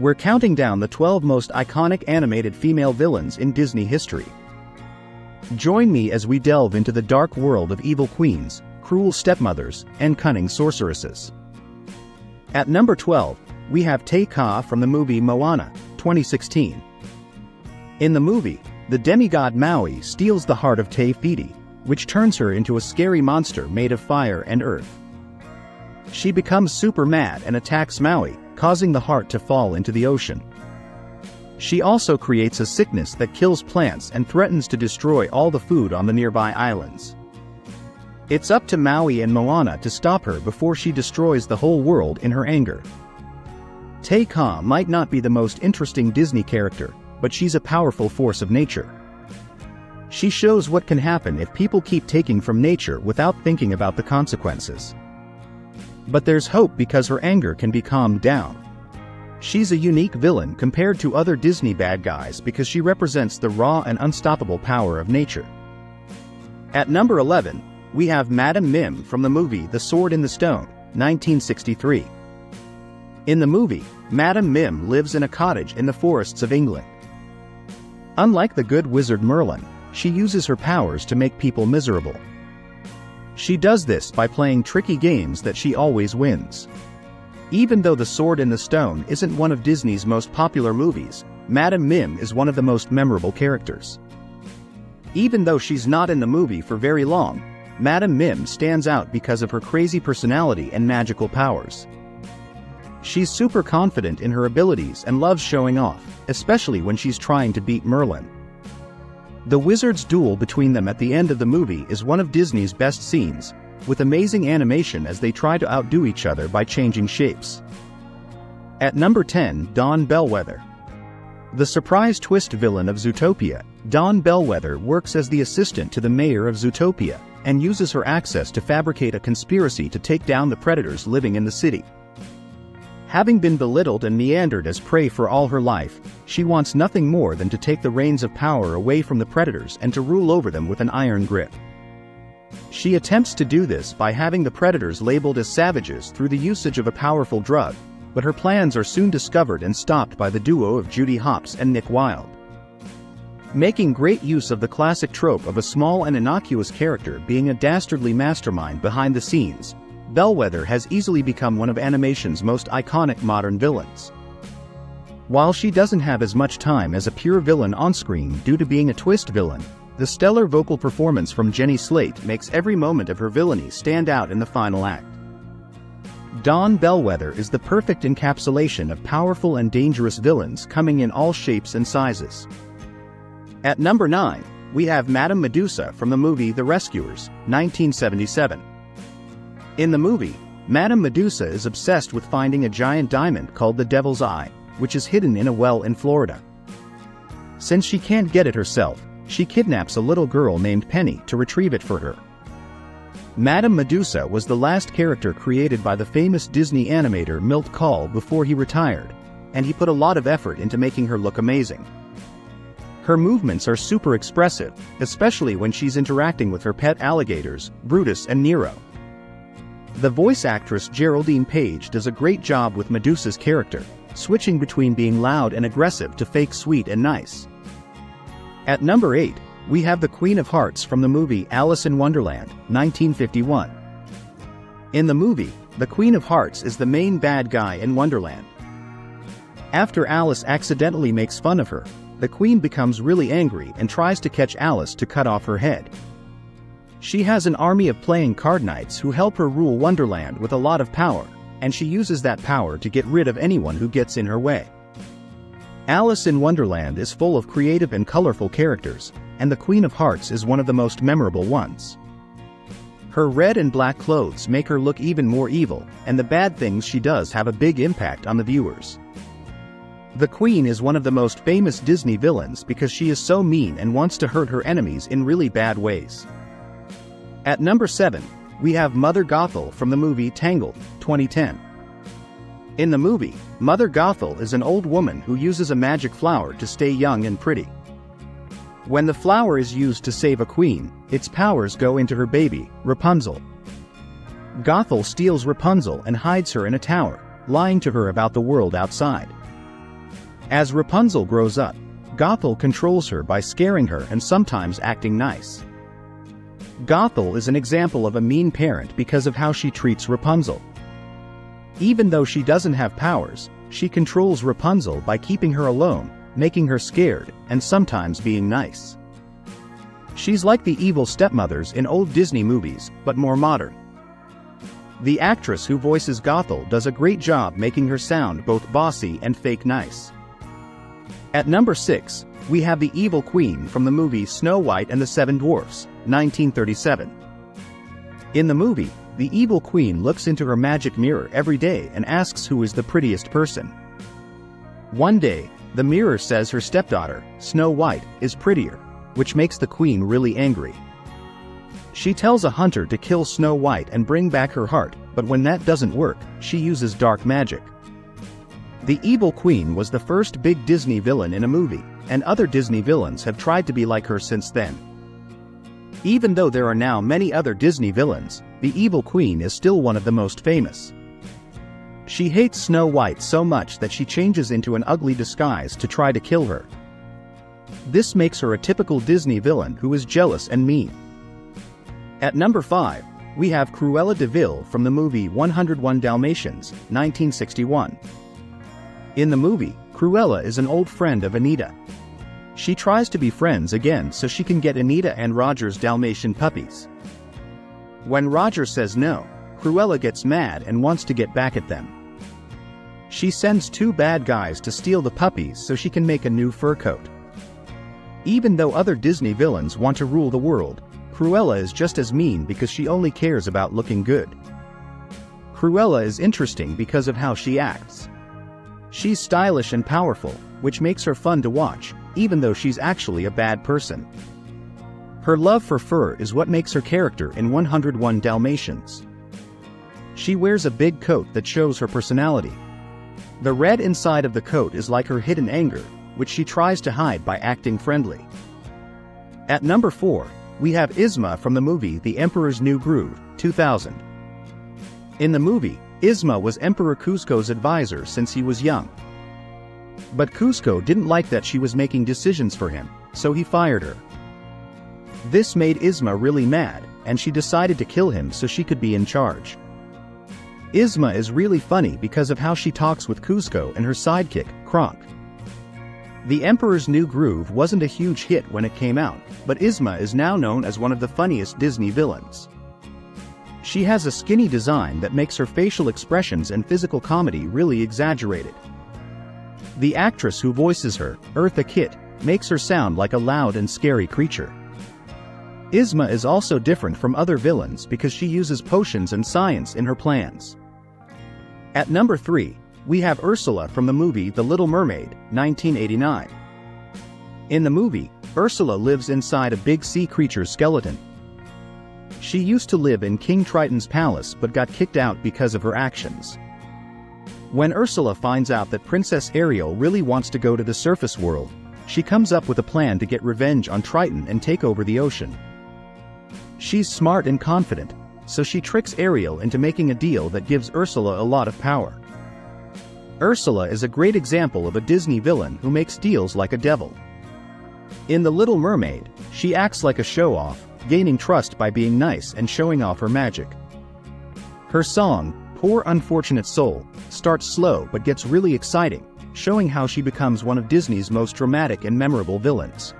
We're counting down the 12 most iconic animated female villains in Disney history. Join me as we delve into the dark world of evil queens, cruel stepmothers, and cunning sorceresses. At number 12, we have Te Kā from the movie Moana, 2016. In the movie, the demigod Maui steals the heart of Te Fiti, which turns her into a scary monster made of fire and earth. She becomes super mad and attacks Maui, causing the heart to fall into the ocean. She also creates a sickness that kills plants and threatens to destroy all the food on the nearby islands. It's up to Maui and Moana to stop her before she destroys the whole world in her anger. Te Kā might not be the most interesting Disney character, but she's a powerful force of nature. She shows what can happen if people keep taking from nature without thinking about the consequences. But there's hope because her anger can be calmed down. She's a unique villain compared to other Disney bad guys because she represents the raw and unstoppable power of nature. At number 11, we have Madame Mim from the movie The Sword in the Stone, 1963. In the movie, Madame Mim lives in a cottage in the forests of England. Unlike the good wizard Merlin, she uses her powers to make people miserable. She does this by playing tricky games that she always wins. Even though The Sword in the Stone isn't one of Disney's most popular movies, Madame Mim is one of the most memorable characters. Even though she's not in the movie for very long, Madame Mim stands out because of her crazy personality and magical powers. She's super confident in her abilities and loves showing off, especially when she's trying to beat Merlin. The wizard's duel between them at the end of the movie is one of Disney's best scenes, with amazing animation as they try to outdo each other by changing shapes. At number 10, Dawn Bellwether. The surprise twist villain of Zootopia, Dawn Bellwether works as the assistant to the mayor of Zootopia and uses her access to fabricate a conspiracy to take down the predators living in the city. Having been belittled and meandered as prey for all her life, she wants nothing more than to take the reins of power away from the predators and to rule over them with an iron grip. She attempts to do this by having the predators labeled as savages through the usage of a powerful drug, but her plans are soon discovered and stopped by the duo of Judy Hopps and Nick Wilde. Making great use of the classic trope of a small and innocuous character being a dastardly mastermind behind the scenes, Bellwether has easily become one of animation's most iconic modern villains. While she doesn't have as much time as a pure villain on screen due to being a twist villain, the stellar vocal performance from Jenny Slate makes every moment of her villainy stand out in the final act. Dawn Bellwether is the perfect encapsulation of powerful and dangerous villains coming in all shapes and sizes. At number 9, we have Madame Medusa from the movie The Rescuers, 1977. In the movie, Madame Medusa is obsessed with finding a giant diamond called the Devil's Eye, which is hidden in a well in Florida. Since she can't get it herself, she kidnaps a little girl named Penny to retrieve it for her. Madame Medusa was the last character created by the famous Disney animator Milt Kahl before he retired, and he put a lot of effort into making her look amazing. Her movements are super expressive, especially when she's interacting with her pet alligators, Brutus and Nero. The voice actress Geraldine Page does a great job with Medusa's character, switching between being loud and aggressive to fake sweet and nice. At number 8, we have the Queen of Hearts from the movie Alice in Wonderland, 1951. In the movie, the Queen of Hearts is the main bad guy in Wonderland. After Alice accidentally makes fun of her, the Queen becomes really angry and tries to catch Alice to cut off her head. She has an army of playing card knights who help her rule Wonderland with a lot of power, and she uses that power to get rid of anyone who gets in her way. Alice in Wonderland is full of creative and colorful characters, and the Queen of Hearts is one of the most memorable ones. Her red and black clothes make her look even more evil, and the bad things she does have a big impact on the viewers. The Queen is one of the most famous Disney villains because she is so mean and wants to hurt her enemies in really bad ways. At number 7, we have Mother Gothel from the movie Tangled, 2010. In the movie, Mother Gothel is an old woman who uses a magic flower to stay young and pretty. When the flower is used to save a queen, its powers go into her baby, Rapunzel. Gothel steals Rapunzel and hides her in a tower, lying to her about the world outside. As Rapunzel grows up, Gothel controls her by scaring her and sometimes acting nice. Gothel is an example of a mean parent because of how she treats Rapunzel. Even though she doesn't have powers, she controls Rapunzel by keeping her alone, making her scared, and sometimes being nice. She's like the evil stepmothers in old Disney movies, but more modern. The actress who voices Gothel does a great job making her sound both bossy and fake nice. At number 6, we have the evil queen from the movie Snow White and the Seven Dwarfs, 1937. In the movie, the evil queen looks into her magic mirror every day and asks who is the prettiest person. One day, the mirror says her stepdaughter, Snow White, is prettier, which makes the queen really angry. She tells a hunter to kill Snow White and bring back her heart, but when that doesn't work, she uses dark magic. The Evil Queen was the first big Disney villain in a movie, and other Disney villains have tried to be like her since then. Even though there are now many other Disney villains, the Evil Queen is still one of the most famous. She hates Snow White so much that she changes into an ugly disguise to try to kill her. This makes her a typical Disney villain who is jealous and mean. At number 5, we have Cruella de Vil from the movie 101 Dalmatians, 1961. In the movie, Cruella is an old friend of Anita. She tries to be friends again so she can get Anita and Roger's Dalmatian puppies. When Roger says no, Cruella gets mad and wants to get back at them. She sends two bad guys to steal the puppies so she can make a new fur coat. Even though other Disney villains want to rule the world, Cruella is just as mean because she only cares about looking good. Cruella is interesting because of how she acts. She's stylish and powerful, which makes her fun to watch, even though she's actually a bad person. Her love for fur is what makes her character in 101 Dalmatians. She wears a big coat that shows her personality. The red inside of the coat is like her hidden anger, which she tries to hide by acting friendly. At number 4, we have Yzma from the movie The Emperor's New Groove, 2000. In the movie, Yzma was Emperor Kuzco's advisor since he was young. But Kuzco didn't like that she was making decisions for him, so he fired her. This made Yzma really mad, and she decided to kill him so she could be in charge. Yzma is really funny because of how she talks with Kuzco and her sidekick, Kronk. The Emperor's New Groove wasn't a huge hit when it came out, but Yzma is now known as one of the funniest Disney villains. She has a skinny design that makes her facial expressions and physical comedy really exaggerated. The actress who voices her, Eartha Kitt, makes her sound like a loud and scary creature. Yzma is also different from other villains because she uses potions and science in her plans. At number 3, we have Ursula from the movie The Little Mermaid, 1989. In the movie, Ursula lives inside a big sea creature's skeleton, she used to live in King Triton's palace but got kicked out because of her actions. When Ursula finds out that Princess Ariel really wants to go to the surface world, she comes up with a plan to get revenge on Triton and take over the ocean. She's smart and confident, so she tricks Ariel into making a deal that gives Ursula a lot of power. Ursula is a great example of a Disney villain who makes deals like a devil. In The Little Mermaid, she acts like a show-off, gaining trust by being nice and showing off her magic. Her song, Poor Unfortunate Soul, starts slow but gets really exciting, showing how she becomes one of Disney's most dramatic and memorable villains.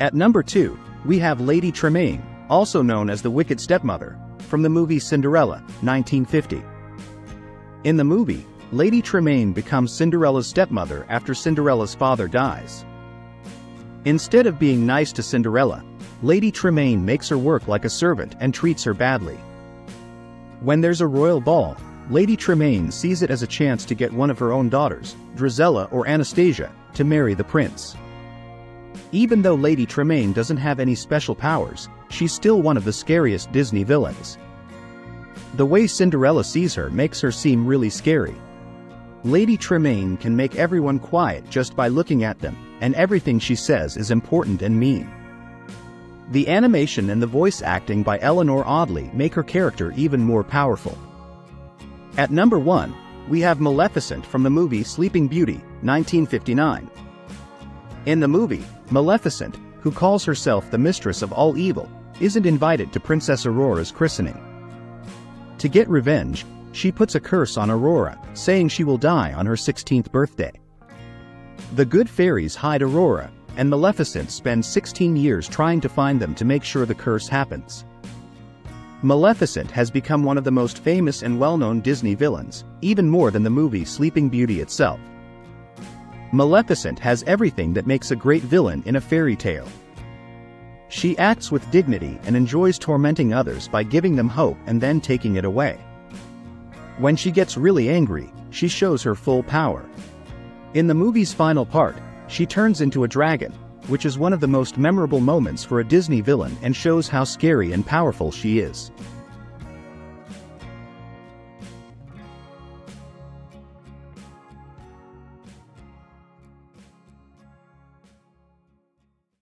At number 2, we have Lady Tremaine, also known as the Wicked Stepmother, from the movie Cinderella, 1950. In the movie, Lady Tremaine becomes Cinderella's stepmother after Cinderella's father dies. Instead of being nice to Cinderella, Lady Tremaine makes her work like a servant and treats her badly. When there's a royal ball, Lady Tremaine sees it as a chance to get one of her own daughters, Drizella or Anastasia, to marry the prince. Even though Lady Tremaine doesn't have any special powers, she's still one of the scariest Disney villains. The way Cinderella sees her makes her seem really scary. Lady Tremaine can make everyone quiet just by looking at them, and everything she says is important and mean. The animation and the voice acting by Eleanor Audley make her character even more powerful. At number 1, we have Maleficent from the movie Sleeping Beauty, 1959. In the movie, Maleficent, who calls herself the mistress of all evil, isn't invited to Princess Aurora's christening. To get revenge, she puts a curse on Aurora, saying she will die on her 16th birthday. The good fairies hide Aurora, and Maleficent spends 16 years trying to find them to make sure the curse happens. Maleficent has become one of the most famous and well-known Disney villains, even more than the movie Sleeping Beauty itself. Maleficent has everything that makes a great villain in a fairy tale. She acts with dignity and enjoys tormenting others by giving them hope and then taking it away. When she gets really angry, she shows her full power. In the movie's final part, she turns into a dragon, which is one of the most memorable moments for a Disney villain and shows how scary and powerful she is.